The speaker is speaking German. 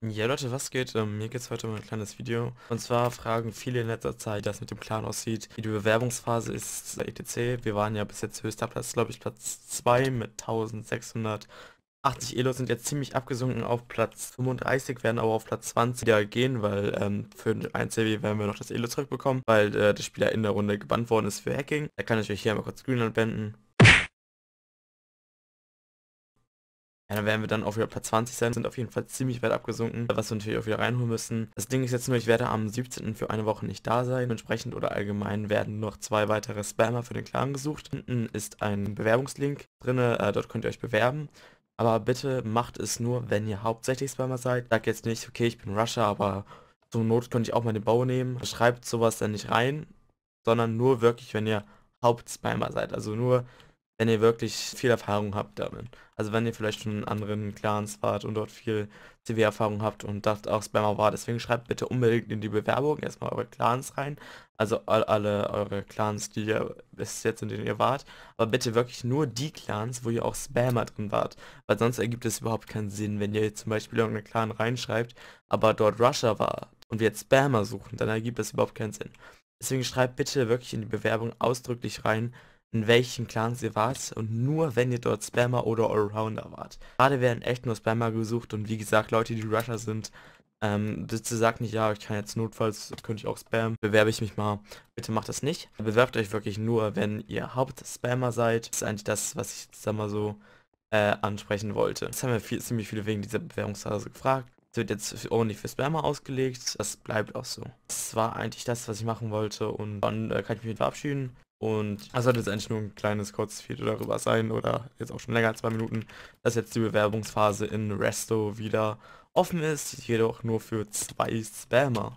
Ja Leute, was geht? Ähm, mir geht's heute um ein kleines Video. Und zwar fragen viele in letzter Zeit, wie das mit dem Clan aussieht, wie die Bewerbungsphase ist bei ETC. Wir waren ja bis jetzt höchster Platz, glaube ich, Platz 2 mit 1680 Elos sind jetzt ziemlich abgesunken auf Platz 35, werden aber auf Platz 20 wieder gehen, weil ähm, für ein CW werden wir noch das Elo zurückbekommen, weil äh, der Spieler in der Runde gebannt worden ist für Hacking. Da kann ich euch hier einmal kurz Greenland wenden. Ja, dann werden wir dann auf wieder Platz 20 sein, sind auf jeden Fall ziemlich weit abgesunken, was wir natürlich auch wieder reinholen müssen. Das Ding ist jetzt nur, ich werde am 17. für eine Woche nicht da sein. Entsprechend oder allgemein werden noch zwei weitere Spammer für den Clan gesucht. Hinten ist ein Bewerbungslink drin, äh, dort könnt ihr euch bewerben. Aber bitte macht es nur, wenn ihr hauptsächlich Spammer seid. Sagt jetzt nicht, okay, ich bin Rusher, aber zur Not könnte ich auch mal den Bau nehmen. Schreibt sowas dann nicht rein, sondern nur wirklich, wenn ihr Hauptspammer seid. Also nur wenn ihr wirklich viel Erfahrung habt damit. Also wenn ihr vielleicht schon in anderen Clans wart und dort viel CW-Erfahrung habt und das auch Spammer war, deswegen schreibt bitte unbedingt in die Bewerbung erstmal eure Clans rein, also all, alle eure Clans, die ihr bis jetzt in denen ihr wart, aber bitte wirklich nur die Clans, wo ihr auch Spammer drin wart, weil sonst ergibt es überhaupt keinen Sinn, wenn ihr zum Beispiel irgendeinen Clan reinschreibt, aber dort Rusher war und wir jetzt Spammer suchen, dann ergibt es überhaupt keinen Sinn. Deswegen schreibt bitte wirklich in die Bewerbung ausdrücklich rein, in welchen Clans ihr wart und nur wenn ihr dort Spammer oder Allrounder wart. Gerade werden echt nur Spammer gesucht und wie gesagt, Leute, die Rusher sind, ähm, bitte sagt nicht, ja, ich kann jetzt notfalls, könnte ich auch spammen, bewerbe ich mich mal. Bitte macht das nicht. Bewerbt euch wirklich nur, wenn ihr Hauptspammer seid. Das ist eigentlich das, was ich jetzt mal so äh, ansprechen wollte. Das haben wir viel, ziemlich viele wegen dieser Bewerbungsphase gefragt. Es wird jetzt ordentlich für Spammer ausgelegt. Das bleibt auch so. Das war eigentlich das, was ich machen wollte und dann äh, kann ich mich verabschieden. Und das sollte jetzt eigentlich nur ein kleines kurzes Video darüber sein oder jetzt auch schon länger als zwei Minuten, dass jetzt die Bewerbungsphase in Resto wieder offen ist, jedoch nur für zwei Spammer.